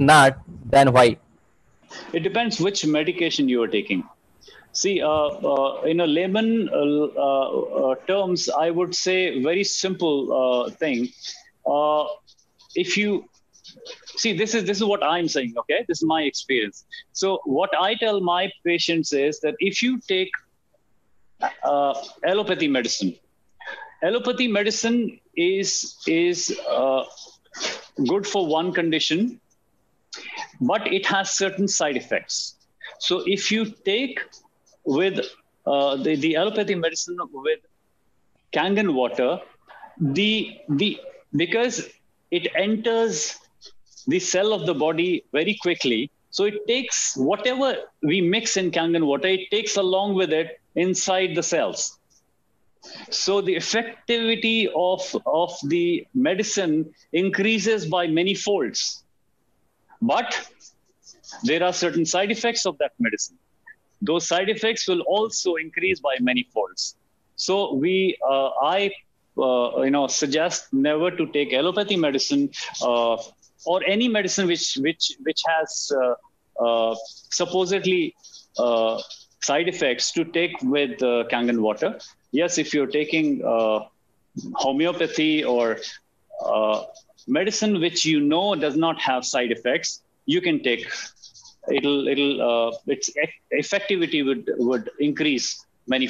not, then why? It depends which medication you are taking. See, uh, uh, in a layman uh, uh terms, I would say very simple uh, thing. Uh, if you see, this is this is what I'm saying. Okay, this is my experience. So what I tell my patients is that if you take allopathy medicine, allopathy medicine is is good for one condition, but it has certain side effects. So if you take with uh, the, the allopathy medicine with Kangen water, the the because it enters the cell of the body very quickly. So it takes whatever we mix in Kangen water, it takes along with it inside the cells. So the effectivity of, of the medicine increases by many folds. But there are certain side effects of that medicine. Those side effects will also increase by many folds. So we, uh, I, uh, you know, suggest never to take allopathy medicine uh, or any medicine which which which has uh, uh, supposedly uh, side effects to take with Kangen water yes, if you're taking homeopathy or medicine which you know does not have side effects, you can take. It'll it'll uh, its effectivity would would increase many.